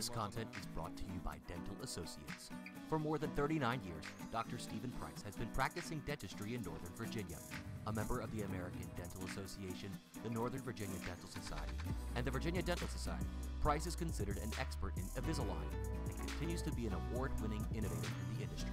This content is brought to you by Dental Associates. For more than 39 years, Dr. Stephen Price has been practicing dentistry in Northern Virginia. A member of the American Dental Association, the Northern Virginia Dental Society, and the Virginia Dental Society, Price is considered an expert in Invisalign and continues to be an award winning innovator in the industry.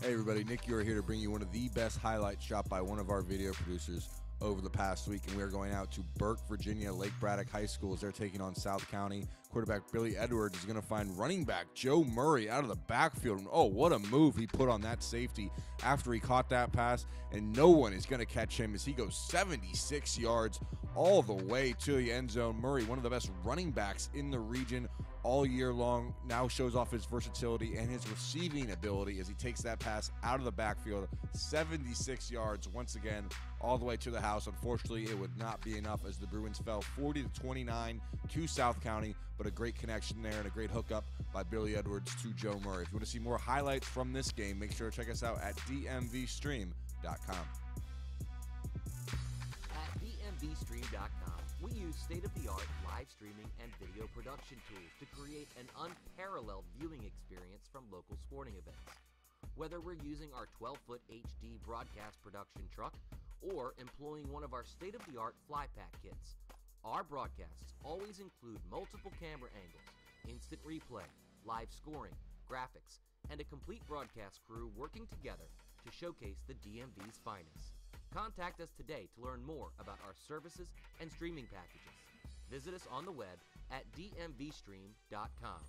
Hey everybody, Nick You're here to bring you one of the best highlights shot by one of our video producers over the past week, and we are going out to Burke, Virginia, Lake Braddock High School as they're taking on South County. Quarterback Billy Edwards is going to find running back Joe Murray out of the backfield. And oh, what a move he put on that safety after he caught that pass, and no one is going to catch him as he goes 76 yards all the way to the end zone. Murray, one of the best running backs in the region, all year long. Now shows off his versatility and his receiving ability as he takes that pass out of the backfield, 76 yards once again, all the way to the house. Unfortunately, it would not be enough as the Bruins fell 40 to 29 to South County, but a great connection there and a great hookup by Billy Edwards to Joe Murray. If you want to see more highlights from this game, make sure to check us out at dmvstream.com. At dmvstream.com, we use state of the art live streaming and video production tools to create an unparalleled viewing experience from local sporting events. Whether we're using our 12 foot HD broadcast production truck or employing one of our state of the art flypack kits, our broadcasts always include multiple camera angles, instant replay, live scoring, graphics, and a complete broadcast crew working together to showcase the DMV's finest. Contact us today to learn more about our services and streaming packages. Visit us on the web at dmvstream.com.